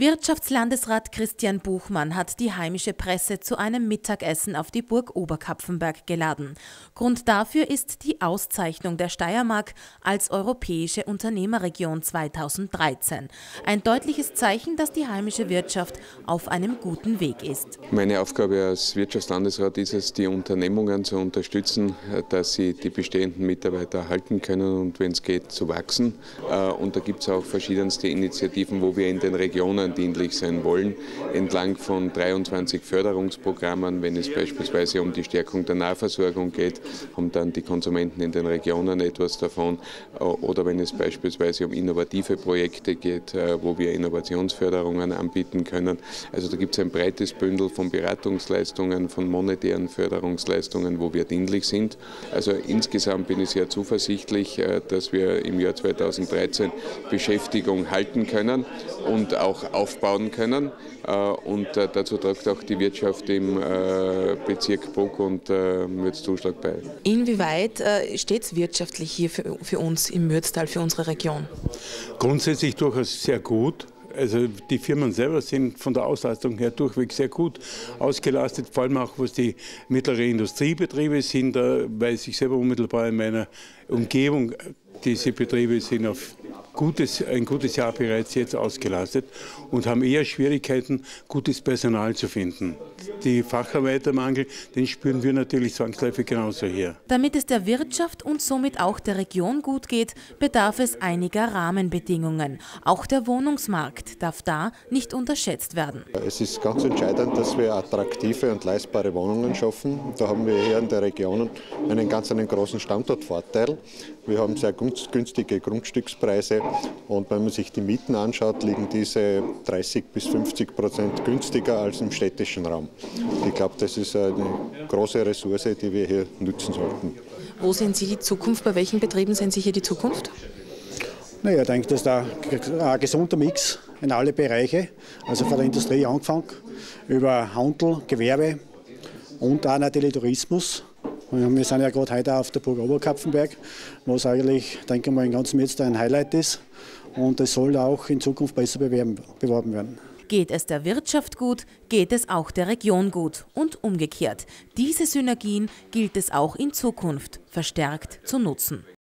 Wirtschaftslandesrat Christian Buchmann hat die heimische Presse zu einem Mittagessen auf die Burg Oberkapfenberg geladen. Grund dafür ist die Auszeichnung der Steiermark als europäische Unternehmerregion 2013. Ein deutliches Zeichen, dass die heimische Wirtschaft auf einem guten Weg ist. Meine Aufgabe als Wirtschaftslandesrat ist es, die Unternehmungen zu unterstützen, dass sie die bestehenden Mitarbeiter erhalten können und wenn es geht, zu wachsen. Äh, und da gibt es auch verschiedenste Initiativen, wo wir in den Regionen Dienlich sein wollen, entlang von 23 Förderungsprogrammen. Wenn es beispielsweise um die Stärkung der Nahversorgung geht, haben dann die Konsumenten in den Regionen etwas davon. Oder wenn es beispielsweise um innovative Projekte geht, äh, wo wir Innovationsförderungen anbieten können. Also da gibt es ein breites Bündel von Beratungsleistungen, von monetären Förderungsleistungen, wo wir dienlich sind. Also insgesamt bin ich sehr zuversichtlich, äh, dass wir im Jahr 2013 Beschäftigung halten können und auch aufbauen können. Äh, und äh, dazu trägt auch die Wirtschaft im äh, Bezirk Bruck und Mürzzuschlag bei. Inwieweit steht es wirtschaftlich hier für, für uns im Mürztal, für unsere Region? Grundsätzlich durchaus sehr gut. Also die Firmen selber sind von der Auslastung her durchweg sehr gut ausgelastet, vor allem auch was die mittlere Industriebetriebe sind. Da weiß ich selber unmittelbar in meiner Umgebung, diese Betriebe sind auf gutes, ein gutes Jahr bereits jetzt ausgelastet und haben eher Schwierigkeiten, gutes Personal zu finden. Die Facharbeitermangel, den spüren wir natürlich zwangsläufig genauso hier. Damit es der Wirtschaft und somit auch der Region gut geht, bedarf es einiger Rahmenbedingungen. Auch der Wohnungsmarkt darf da nicht unterschätzt werden. Es ist ganz entscheidend, dass wir attraktive und leistbare Wohnungen schaffen. Da haben wir hier in der Region einen ganz einen großen Standortvorteil. Wir haben sehr günstige Grundstückspreise und wenn man sich die Mieten anschaut, liegen diese 30 bis 50 Prozent günstiger als im städtischen Raum. Ich glaube, das ist eine große Ressource, die wir hier nutzen sollten. Wo sehen Sie die Zukunft? Bei welchen Betrieben sehen Sie hier die Zukunft? Naja, ich denke, dass da ein gesunder Mix in alle Bereiche, also von der Industrie angefangen, über Handel, Gewerbe und auch natürlich Tourismus. Wir sind ja gerade heute auf der Burg Oberkapfenberg, was eigentlich, denke ich mal, in ganzem jetzt ein Highlight ist. Und es soll auch in Zukunft besser beworben werden. Geht es der Wirtschaft gut, geht es auch der Region gut und umgekehrt. Diese Synergien gilt es auch in Zukunft verstärkt zu nutzen.